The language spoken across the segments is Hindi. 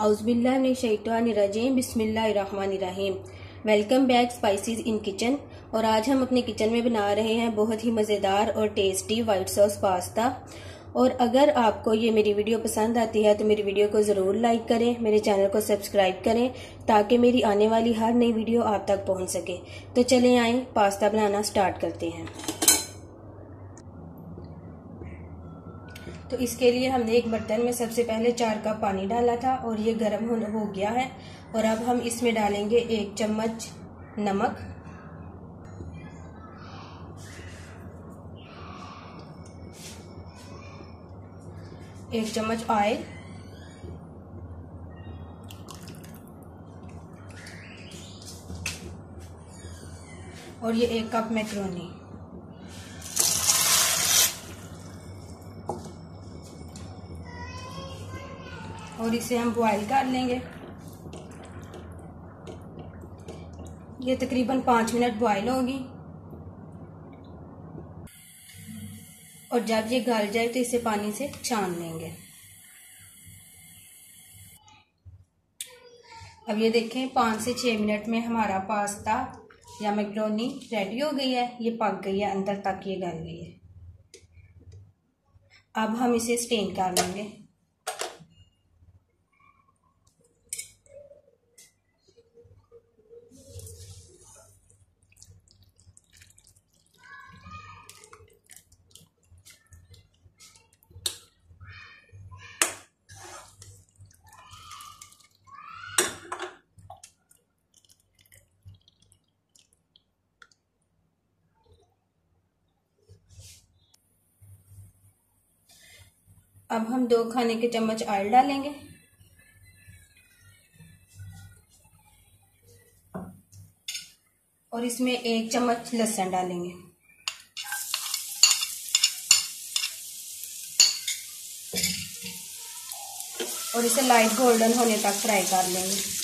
आउज़बिल्लाशैतानरजीम बिस्मिल्लाहिर्रहमानिर्रहीम। Welcome back spices in kitchen. और आज हम अपने किचन में बना रहे हैं बहुत ही मज़ेदार और टेस्टी वाइट सॉस पास्ता। और अगर आपको ये मेरी वीडियो पसंद आती है तो मेरी वीडियो को ज़रूर लाइक करें, मेरे चैनल को सब्सक्राइब करें, ताकि मेरी आने वाली हर नई वीडियो आप तक पहुँच सके। तो चले आए, पास्ता बनाना स्टार्ट करते हैं। तो इसके लिए हमने एक बर्तन में सबसे पहले चार कप पानी डाला था और ये गर्म हो गया है। और अब हम इसमें डालेंगे एक चम्मच नमक। एक चम्मच ऑयल। और ये एक कप मैक्रोनी। और इसे हम बॉयल कर लेंगे। ये तकरीबन पाँच मिनट बॉयल होगी। और जब ये गल जाए तो इसे पानी से छान लेंगे। अब ये देखें, पाँच से छः मिनट में हमारा पास्ता या मैक्रोनी रेडी हो गई है। ये पक गई है, अंदर तक ये गल गई है। अब हम इसे स्टेन कर लेंगे। अब हम दो खाने के चम्मच ऑयल डालेंगे। और इसमें एक चम्मच लहसुन डालेंगे। और इसे लाइट गोल्डन होने तक फ्राई कर लेंगे।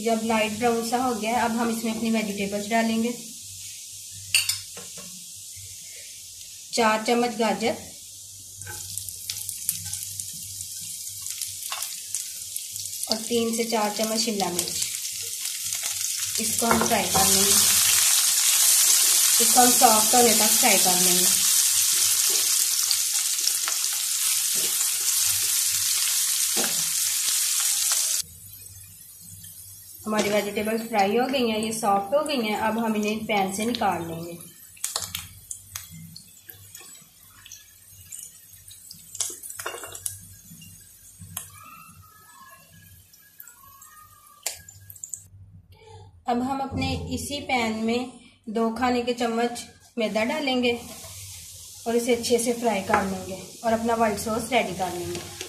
जब लाइट ब्राउन सा हो गया, अब हम इसमें अपनी वेजिटेबल्स डालेंगे। चार चम्मच गाजर। और तीन से चार चम्मच शिमला मिर्च। इसको हम फ्राई कर लेंगे। इसको हम सॉफ्ट होने तक फ्राई कर लेंगे। हमारी वेजिटेबल्स फ्राई हो गई हैं, ये सॉफ्ट हो गई हैं, अब हम इन्हें पैन से निकाल लेंगे। अब हम अपने इसी पैन में दो खाने के चम्मच मैदा डालेंगे और इसे अच्छे से फ्राई कर लेंगे और अपना वाइट सॉस रेडी कर लेंगे।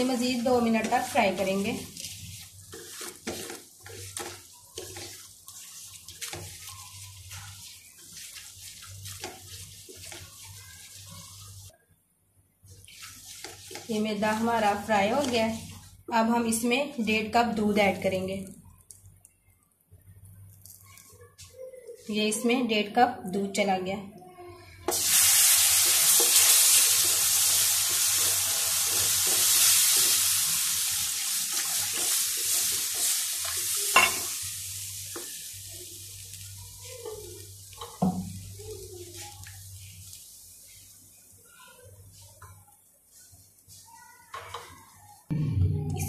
इसे मज़ीद दो मिनट तक फ्राई करेंगे। ये मैदा हमारा फ्राई हो गया। अब हम इसमें डेढ़ कप दूध ऐड करेंगे। ये इसमें डेढ़ कप दूध चला गया।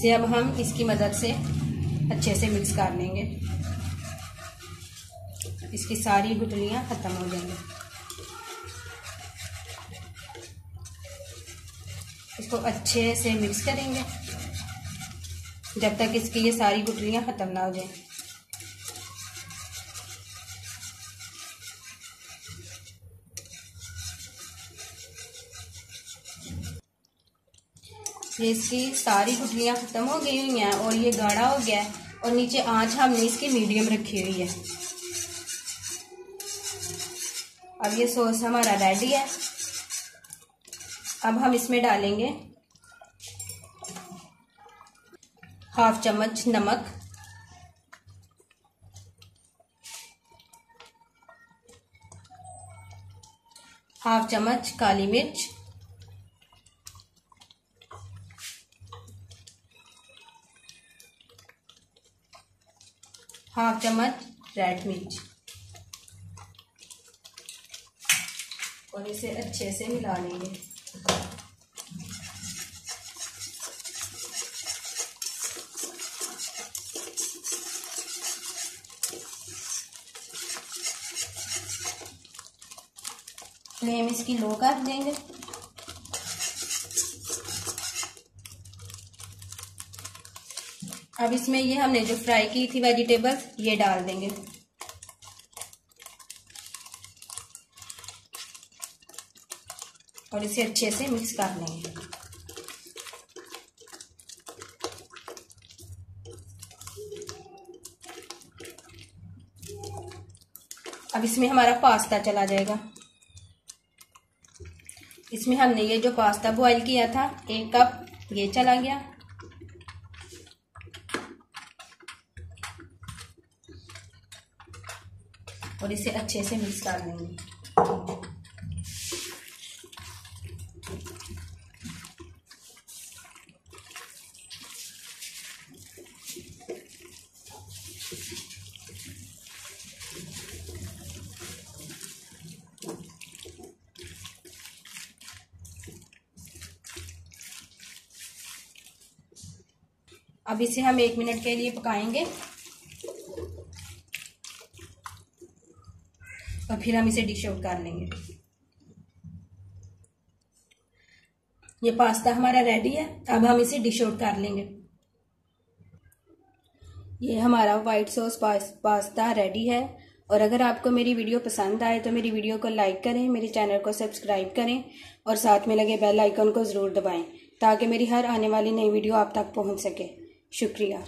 इसे अब हम इसकी मदद से अच्छे से मिक्स कर लेंगे। इसकी सारी गुटलियाँ ख़त्म हो जाएँगी। इसको अच्छे से मिक्स करेंगे। जब तक इसकी ये सारी गुटलियाँ ख़त्म ना हो जाए। ये इसकी सारी गुटलियाँ ख़त्म हो गई हुई हैं और ये गाढ़ा हो गया है और नीचे आँच हमने इसकी मीडियम रखी हुई है। अब ये सॉस हमारा रेडी है। अब हम इसमें डालेंगे हाफ़ चम्मच नमक। हाफ़ चम्मच काली मिर्च। हाफ़ चम्मच रेड मिर्च और इसे अच्छे से मिला लेंगे। फ्लेम इसकी लो कर देंगे। अब इसमें ये हमने जो फ्राई की थी वेजिटेबल्स ये डाल देंगे। और इसे अच्छे से मिक्स कर लेंगे। अब इसमें हमारा पास्ता चला जाएगा। इसमें हमने ये जो पास्ता बॉईल किया था, एक कप, ये चला गया। और इसे अच्छे से मिक्स कर लेंगे। अब इसे हम एक मिनट के लिए पकाएँगे। और फिर हम इसे डिश आउट कर लेंगे। ये पास्ता हमारा रेडी है, अब हम इसे डिश आउट कर लेंगे। ये हमारा वाइट सॉस पास्ता रेडी है, और अगर आपको मेरी वीडियो पसंद आए तो मेरी वीडियो को लाइक करें, मेरे चैनल को सब्सक्राइब करें, और साथ में लगे बेल आइकन को ज़रूर दबाएँ, ताकि मेरी हर आने वाली नई वीडियो आप तक पहुँच सके। शुक्रिया।